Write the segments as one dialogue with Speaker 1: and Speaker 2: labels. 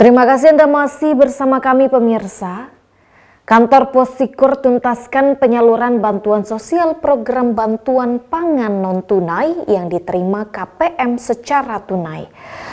Speaker 1: Terima kasih Anda masih bersama kami pemirsa. Kantor Pos Sikur tuntaskan penyaluran bantuan sosial program bantuan pangan non-tunai yang diterima KPM secara tunai.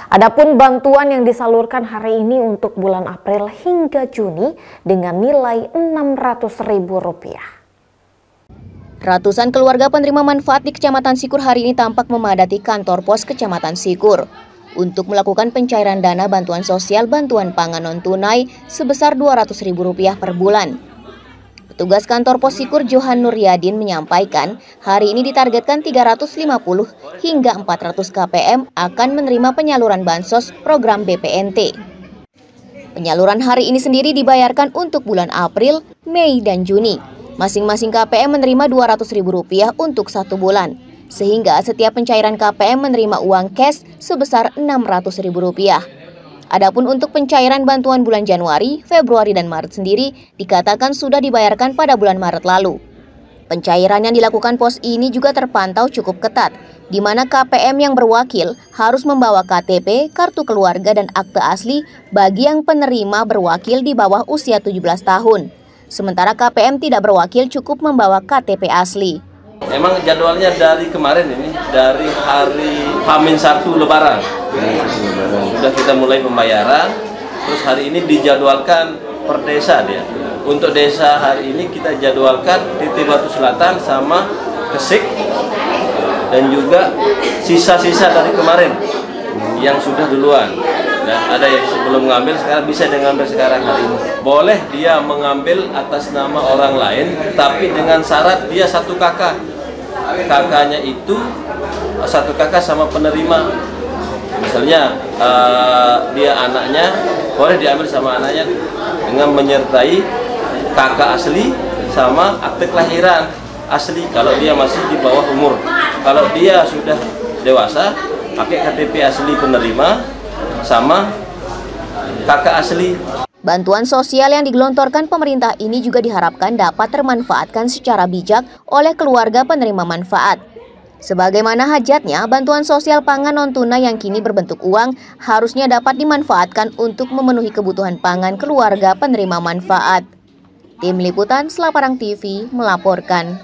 Speaker 1: Adapun bantuan yang disalurkan hari ini untuk bulan April hingga Juni dengan nilai Rp600.000.
Speaker 2: Ratusan keluarga penerima manfaat di Kecamatan Sikur hari ini tampak memadati kantor pos Kecamatan Sikur untuk melakukan pencairan dana bantuan sosial bantuan pangan non-tunai sebesar Rp200.000 per bulan. Petugas kantor Posikur Johan Nuryadin menyampaikan, hari ini ditargetkan 350 hingga 400 KPM akan menerima penyaluran bansos program BPNT. Penyaluran hari ini sendiri dibayarkan untuk bulan April, Mei, dan Juni. Masing-masing KPM menerima Rp200.000 untuk satu bulan sehingga setiap pencairan KPM menerima uang cash sebesar Rp600.000. Adapun untuk pencairan bantuan bulan Januari, Februari, dan Maret sendiri dikatakan sudah dibayarkan pada bulan Maret lalu. Pencairan yang dilakukan pos ini juga terpantau cukup ketat, di mana KPM yang berwakil harus membawa KTP, kartu keluarga, dan akte asli bagi yang penerima berwakil di bawah usia 17 tahun. Sementara KPM tidak berwakil cukup membawa KTP asli.
Speaker 3: Emang jadwalnya dari kemarin ini, dari hari Hamin satu Lebaran. Sudah kita mulai pembayaran, terus hari ini dijadwalkan per desa dia. Untuk desa hari ini kita jadwalkan di Batu Selatan sama Kesik dan juga sisa-sisa dari kemarin yang sudah duluan. Nah, ada yang sebelum mengambil sekarang bisa mengambil sekarang hari ini. Boleh dia mengambil atas nama orang lain, tapi dengan syarat dia satu kakak. Kakaknya itu satu kakak sama penerima. Misalnya uh, dia anaknya, boleh diambil sama anaknya dengan menyertai kakak asli sama akte kelahiran asli kalau dia masih di bawah umur. Kalau dia sudah dewasa, pakai KTP asli penerima sama kakak asli.
Speaker 2: Bantuan sosial yang digelontorkan pemerintah ini juga diharapkan dapat termanfaatkan secara bijak oleh keluarga penerima manfaat. Sebagaimana hajatnya, bantuan sosial pangan non-tunai yang kini berbentuk uang harusnya dapat dimanfaatkan untuk memenuhi kebutuhan pangan keluarga penerima manfaat. Tim Liputan Selaparang TV melaporkan.